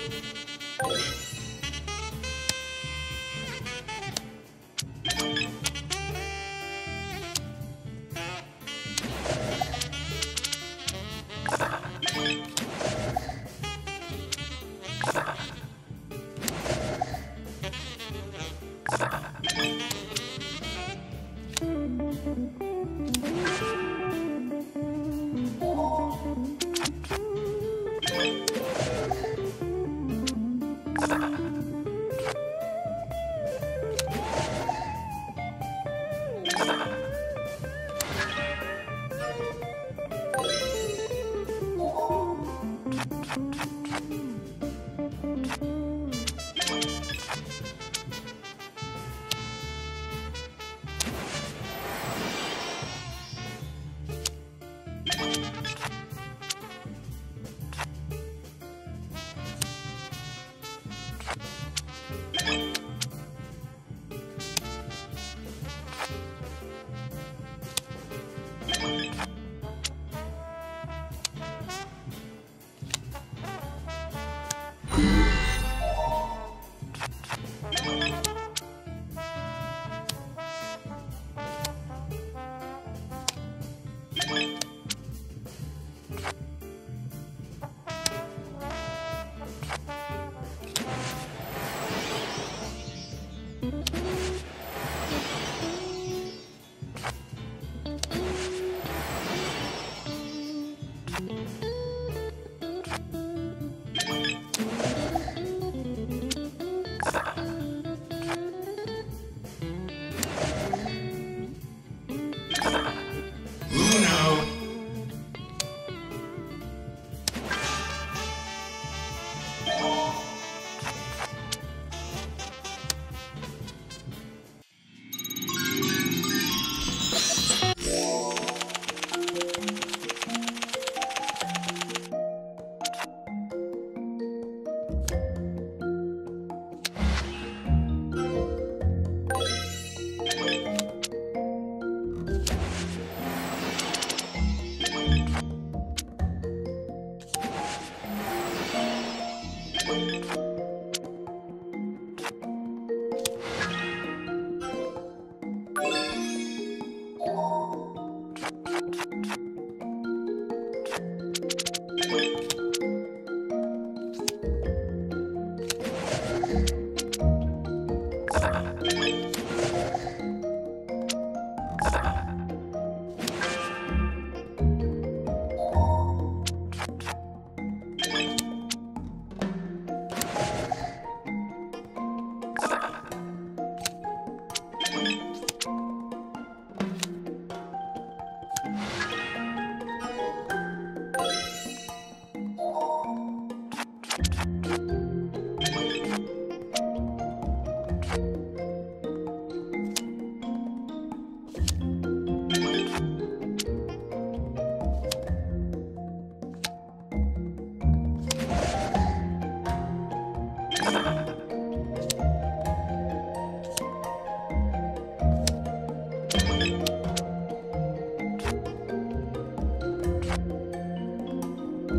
Uno. Uno.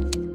Bye.